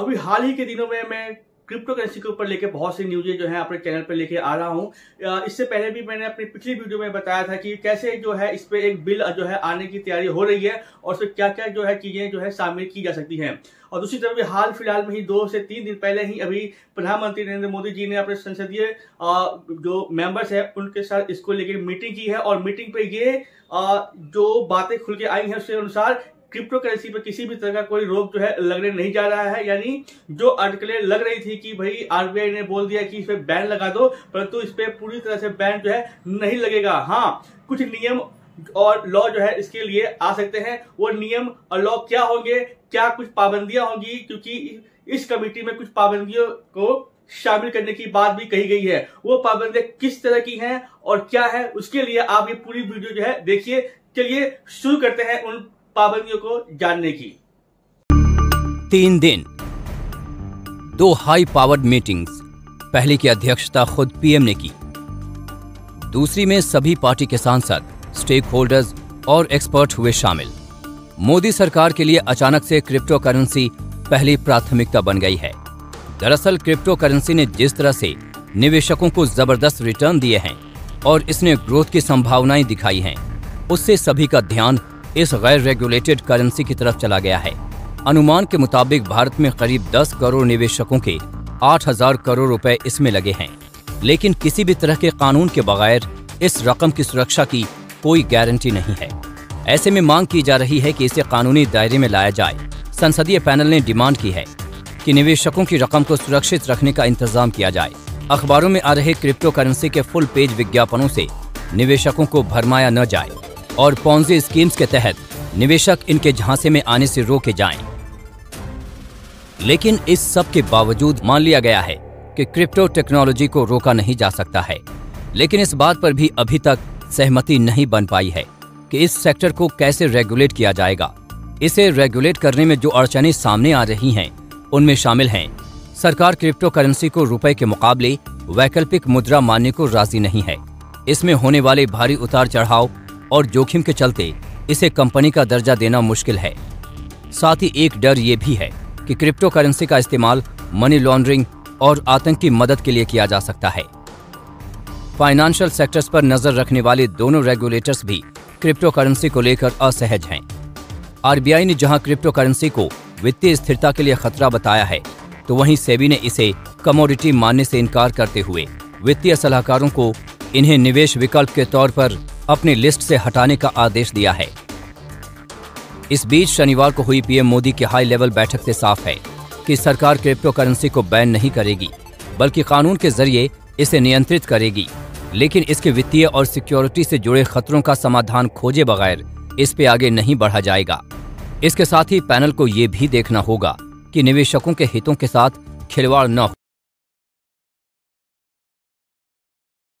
अभी हाल ही के दिनों में मैं क्रिप्टो करेंसी के ऊपर लेके बहुत सी न्यूज़ें जो है अपने चैनल पर लेके आ रहा हूँ। इससे पहले भी मैंने अपनी पिछली वीडियो में बताया था कि कैसे जो है इस पे एक बिल जो है आने की तैयारी हो रही है और उसमें क्या क्या जो है चीज़ें जो है शामिल की जा सकती हैं। और दूसरी तरफ़ हाल फ़िलहाल में ही दो से तीन दिन पहले ही अभी प्रधानमंत्री नरेंद्र मोदी जी ने अपने संसदीय जो मेंबर्स है, उनके साथ इसको लेकर मीटिंग की है और मीटिंग पे ये जो बातें खुल के आई हैं उसके अनुसार क्रिप्टो करेंसी पर किसी भी तरह का कोई रोक जो है लगने नहीं जा रहा है, यानी जो अटकलें लग रही थी कि भाई आरबीआई ने बोल दिया कि इस पर बैन लगा दो, परंतु इस पर पूरी तरह से बैन जो है नहीं लगेगा। हाँ कुछ नियम और लॉ जो है इसके लिए आ सकते हैं। वो नियम और लॉ क्या होंगे? क्या कुछ पाबंदियाँ होंगी? क्योंकि इस कमेटी में कुछ पाबंदियों को शामिल करने की बात भी कही गई है। वो पाबंदियाँ किस तरह की हैं और क्या है, उसके लिए आप ये पूरी वीडियो जो है देखिए। चलिए शुरू करते हैं उन पाबंदियों को जानने की। तीन दिन। दो हाई पावर्ड मीटिंग्स पहली की अध्यक्षता खुद पीएम ने की। दूसरी में सभी पार्टी के सांसद स्टेक होल्डर्स और एक्सपर्ट हुए शामिल। मोदी सरकार के लिए अचानक से क्रिप्टो करेंसी पहली प्राथमिकता बन गई है। दरअसल क्रिप्टो करेंसी ने जिस तरह से निवेशकों को ज़बरदस्त रिटर्न दिए हैं और इसने ग्रोथ की संभावनाएँ दिखाई हैं, उससे सभी का ध्यान इस गैर रेगुलेटेड करेंसी की तरफ़ चला गया है। अनुमान के मुताबिक भारत में करीब 10 करोड़ निवेशकों के 8000 करोड़ रुपए इसमें लगे हैं। लेकिन किसी भी तरह के कानून के बगैर इस रकम की सुरक्षा की कोई गारंटी नहीं है। ऐसे में मांग की जा रही है कि इसे कानूनी दायरे में लाया जाए। संसदीय पैनल ने डिमांड की है कि निवेशकों की रकम को सुरक्षित रखने का इंतज़ाम किया जाए। अखबारों में आ रहे क्रिप्टो करेंसी के फुल पेज विज्ञापनों से निवेशकों को भरमाया न जाए। और पॉन्जी स्कीम्स के तहत निवेशक इनके झांसे में आने से रोके जाएँ। लेकिन इस सब के बावजूद मान लिया गया है कि क्रिप्टो टेक्नोलॉजी को रोका नहीं जा सकता है। लेकिन इस बात पर भी अभी तक सहमति नहीं बन पाई है कि इस सेक्टर को कैसे रेगुलेट किया जाएगा। इसे रेगुलेट करने में जो अड़चने सामने आ रही हैं, उनमें शामिल हैं। सरकार क्रिप्टो करेंसी को रुपए के मुकाबले वैकल्पिक मुद्रा मानने को राज़ी नहीं है। इसमें होने वाले भारी उतार चढ़ाव और जोखिम के चलते इसे कंपनी का दर्जा देना मुश्किल है। साथ ही एक डर ये भी है कि क्रिप्टो करेंसी का इस्तेमाल मनी लॉन्ड्रिंग और आतंकी मदद के लिए किया जा सकता है। फाइनेंशियल सेक्टर्स पर नज़र रखने वाले दोनों रेगुलेटर्स भी क्रिप्टो करेंसी को लेकर असहज हैं। आरबीआई ने जहाँ क्रिप्टो करेंसी को वित्तीय स्थिरता के लिए खतरा बताया है तो वहीं सेबी ने इसे कमोडिटी मानने से इनकार करते हुए वित्तीय सलाहकारों को इन्हें निवेश विकल्प के तौर पर अपनी लिस्ट से हटाने का आदेश दिया है। इस बीच शनिवार को हुई पीएम मोदी की हाई लेवल बैठक से साफ़ है कि सरकार क्रिप्टो करेंसी को बैन नहीं करेगी, बल्कि कानून के ज़रिए इसे नियंत्रित करेगी। लेकिन इसके वित्तीय और सिक्योरिटी से जुड़े खतरों का समाधान खोजे बगैर इस पे आगे नहीं बढ़ा जाएगा। इसके साथ ही पैनल को ये भी देखना होगा कि निवेशकों के हितों के साथ खिलवाड़ न हो।